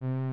you